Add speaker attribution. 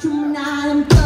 Speaker 1: tonight.